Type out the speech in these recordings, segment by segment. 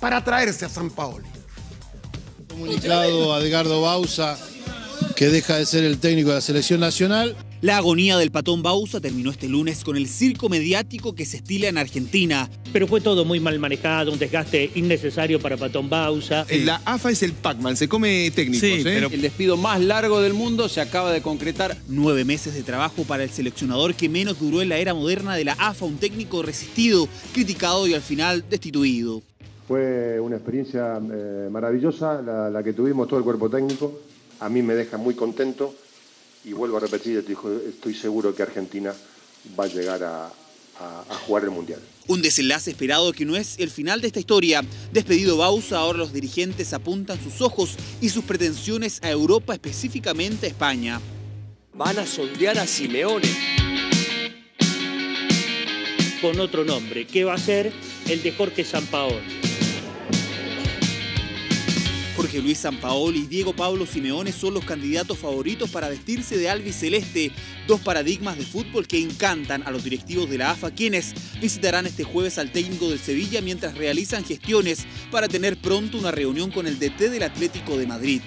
para traerse a San Paoli. Comunicado a Edgardo Bausa, que deja de ser el técnico de la selección nacional. La agonía del patón Bausa terminó este lunes con el circo mediático que se estila en Argentina. Pero fue todo muy mal manejado, un desgaste innecesario para Patón Bausa. La AFA es el Pac-Man, se come técnicos. Sí, ¿eh? pero el despido más largo del mundo se acaba de concretar. Nueve meses de trabajo para el seleccionador que menos duró en la era moderna de la AFA, un técnico resistido, criticado y al final destituido. Fue una experiencia eh, maravillosa la, la que tuvimos todo el cuerpo técnico. A mí me deja muy contento y vuelvo a repetir, estoy, seguro que Argentina va a llegar a, a- a jugar el Mundial. Un desenlace esperado que no es el final de esta historia. Despedido Bausa, ahora los dirigentes apuntan sus ojos y sus pretensiones a Europa, específicamente a España. Van a sondear a Simeone. Con otro nombre, que va a ser el de Jorge Sampaoli. Jorge Luis Sampaoli y Diego Pablo Simeone son los candidatos favoritos para vestirse de albiceleste, dos paradigmas de fútbol que encantan a los directivos de la AFA, quienes visitarán este jueves al técnico del Sevilla mientras realizan gestiones para tener pronto una reunión con el DT del Atlético de Madrid.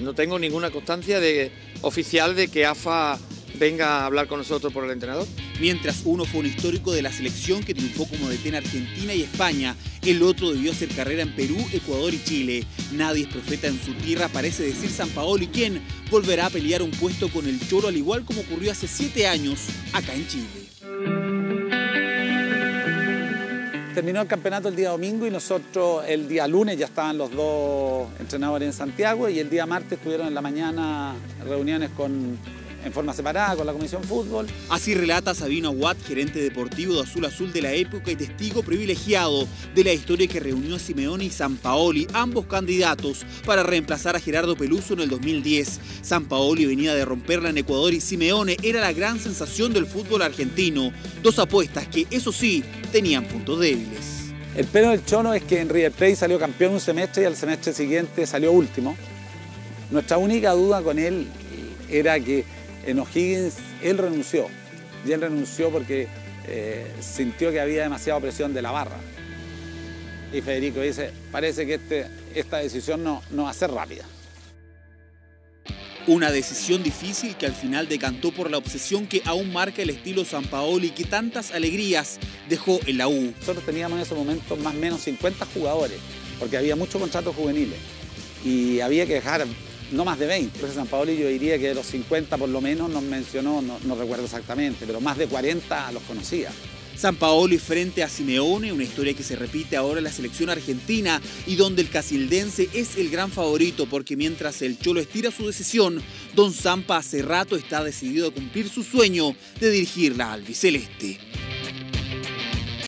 No tengo ninguna constancia de, oficial de que AFA venga a hablar con nosotros por el entrenador. Mientras uno fue un histórico de la selección que triunfó como DT en Argentina y España, el otro debió hacer carrera en Perú, Ecuador y Chile. Nadie es profeta en su tierra, parece decir San Paolo, y quien volverá a pelear un puesto con el Cholo, al igual como ocurrió hace siete años acá en Chile. Terminó el campeonato el día domingo y nosotros el día lunes ya estaban los dos entrenadores en Santiago y el día martes tuvieron en la mañana reuniones con, en forma separada con la Comisión Fútbol. Así relata Sabino Aguat, gerente deportivo de Azul Azul de la época y testigo privilegiado de la historia que reunió a Simeone y Sampaoli, ambos candidatos para reemplazar a Gerardo Peluso en el 2010. Sampaoli venía de romperla en Ecuador y Simeone era la gran sensación del fútbol argentino. Dos apuestas que, eso sí, tenían puntos débiles. El pelo del Cholo es que en River Plate salió campeón un semestre y al semestre siguiente salió último. Nuestra única duda con él era que en O'Higgins él renunció. Y él renunció porque eh, sintió que había demasiada presión de la barra. Y Federico dice, parece que este, esta decisión no, no va a ser rápida. Una decisión difícil que al final decantó por la obsesión que aún marca el estilo Sampaoli y que tantas alegrías dejó en la U. Nosotros teníamos en ese momento más o menos 50 jugadores, porque había muchos contratos juveniles. Y había que dejar no más de 20. Entonces San Paolo yo diría que de los 50 por lo menos nos mencionó, no, no recuerdo exactamente, pero más de 40 los conocía. San Paoli frente a Simeone, una historia que se repite ahora en la selección argentina y donde el casildense es el gran favorito porque mientras el Cholo estira su decisión, Don Zampa hace rato está decidido a cumplir su sueño de dirigir la albiceleste.